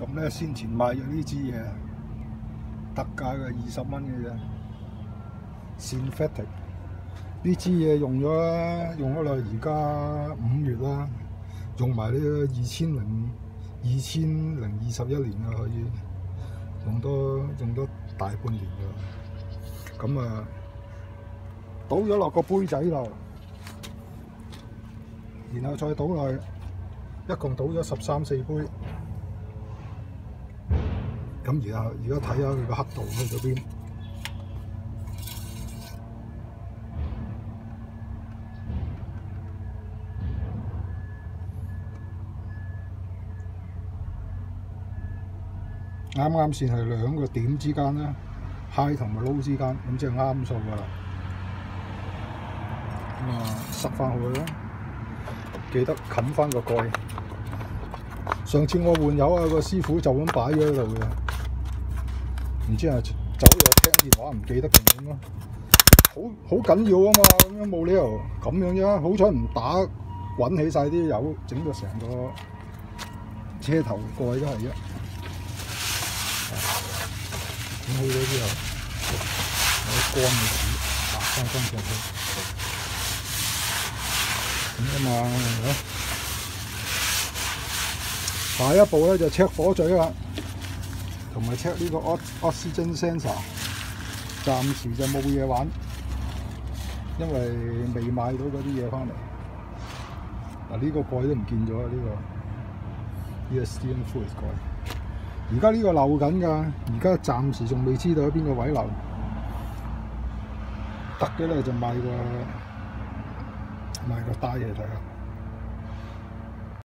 咁咧先前買咗呢支嘢，特價嘅二十蚊嘅啫。Synthetic 呢支嘢用咗，用咗啦，而家五月啦，用埋呢個二千零二千零二十一年啦，可以用多用多大半年㗎。咁啊，倒咗落個杯仔度，然後再倒落去，一共倒咗十三四杯。咁而家而家睇下佢個黑度去咗邊？啱啱先係兩個點之間啦，high 同埋 low 之間，咁即係啱數㗎啦。咁啊，塞翻去啦，記得冚翻個蓋。上次我換油啊，個師傅就咁擺咗喺度嘅，唔知係走咗聽電話唔記得定點咯。好好緊要啊嘛，咁樣冇理由咁樣啫。好彩唔打滾起晒啲油，整到成個車頭蓋都係啫。整好咗之後，攞乾嘅紙抹翻乾淨佢，咁啊嘛，下一步咧就 check 火嘴啦，同埋 check 呢個 oxygen sensor，暫時就冇嘢玩，因為未買到嗰啲嘢翻嚟。嗱、呢個蓋都唔見咗啊！呢、這個呢個 steering fluid 蓋。而家呢個漏緊㗎，而家暫時仲未知道喺邊個位漏。得嘅咧就買個買個帶嚟睇下。